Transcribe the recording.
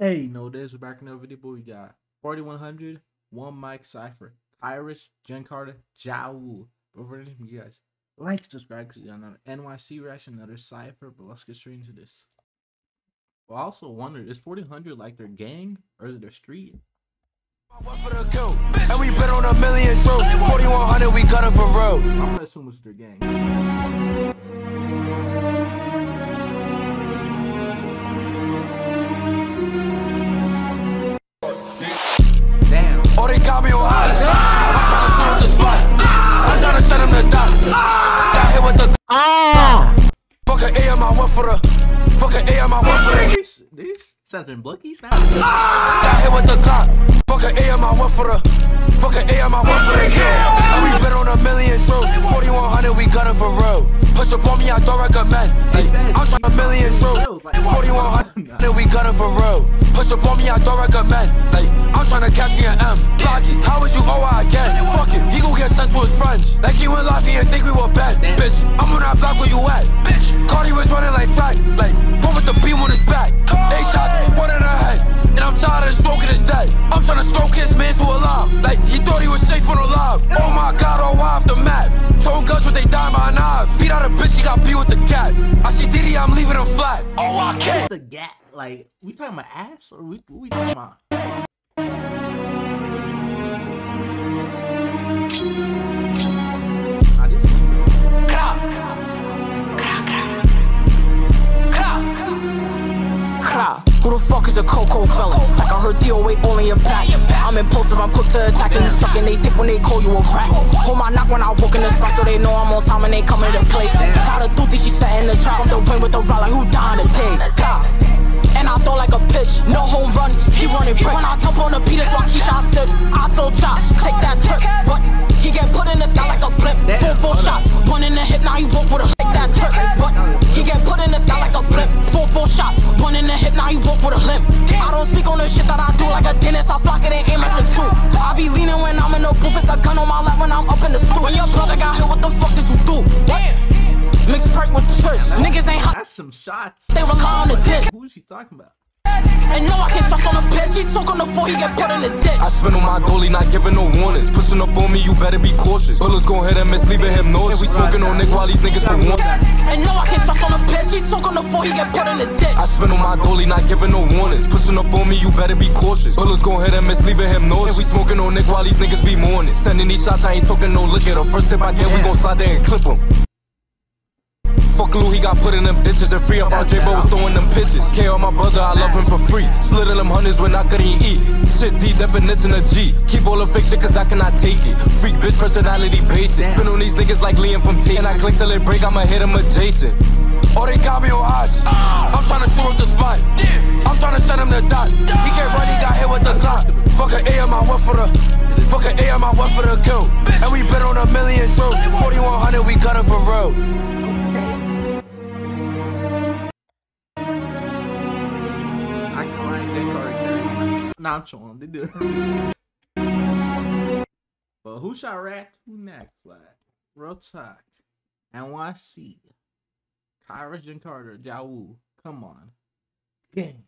Hey, you know this. We're back in another video, but we got 4100, one Mic Cypher, Irish, Jenn Carter, Jah Woo. But for this, you guys like, subscribe, because you got another NYC reaction, another Cypher. But let's get straight into this. Well, I also wonder is 1400 like their gang or is it their street? One for the kill, and we been on a million too. 4100, we got it for real. I'm gonna assume it's their gang. These Southern Blookies now? Got hit with the clock. Fuck a AM, I went for the. Fuck a AM, I went for the kill. And we been on a million too. 4100, we got it for real. Push up on me, I don't recommend. Ay, I'm trying a million too. 4100, we got it for real. Push up on me, I don't recommend. Ay, I'm trying to catch me an M. Blocky, how would you owe her again? Fuck it, he gon' get sent to his friends. Like he went live and think we were bad. Bitch, I'm on that block where you at. Dead. I'm trying to stroke his man to alive. Like, he thought he was safe on alive. Oh my god, oh, why off the map? Throwing guns with they dime by knives. Beat out a bitch, he got beat with the cat. I see Diddy, I'm leaving him flat. Oh, I can't. The gap, like, we talking about ass or we, what we talking about? Is a Coco felon? Like I heard DOA all in your back. I'm impulsive, I'm quick to attack and you sucking they dick when they call you a crack. Hold my knock when I walk in the spot so they know I'm on time and they coming to play. Got a duty, she sat in the trap. I'm the win with the like who dying today? God. And I throw like a pitch, no home run, he running brick. When I dump on the like he shot sip. I told Chop, take that trip. What? The shit that I do like a dentist. I flock it and aim at your tooth. I be leaning when I'm in the booth. It's a gun on my lap when I'm up in the stool. When your brother got hit, what the fuck did you do? Mixed straight with Trish. Niggas ain't hot, That's some shots. they rely on the dick. Who is she talking about? On the pitch. He talk on the floor, he get put in the ditch. I spin on my dolly, not giving no warnings. Pushing up on me, you better be cautious. Bullets gon' hit him, it's leaving him nauseous. We smoking on Nick while these niggas been warning. And no, I can't trust on the pitch. He talk on the floor, he get put in the ditch. I spin on my dolly, not giving no warnings. Pushing up on me, you better be cautious. Bullets gon' hit him, it's leaving him nauseous. We smoking on Nick while these niggas be mourning. Sending these shots, I ain't talking no look at him. First tip I get, we gon' slide there and clip him. Fuck Lou, he got put in them ditches and free up. RJ Bo was throwing them pitches. K on my brother, I love him for free. Splitting them hundreds when I couldn't eat. Shit, D definition of G. Keep all the shit cause I cannot take it. Freak bitch personality basis. Spin on these niggas like Liam from T. And I click till it break, I'ma hit him adjacent. Oh, they got me on eyes. Ah. I'm tryna shoot up the spot. I'm tryna send him the dot. He can't run, he got hit with the clock. Fuck a AM, I went for the. Fuck a AM, I went for the kill. And we been on a million too. 4100, we got it for real. Nah, I'm showing them. They do. But who shall Rat? Who next? Like, real talk. NYC. Kyra Carter. Jah Woo. Come on. Gang.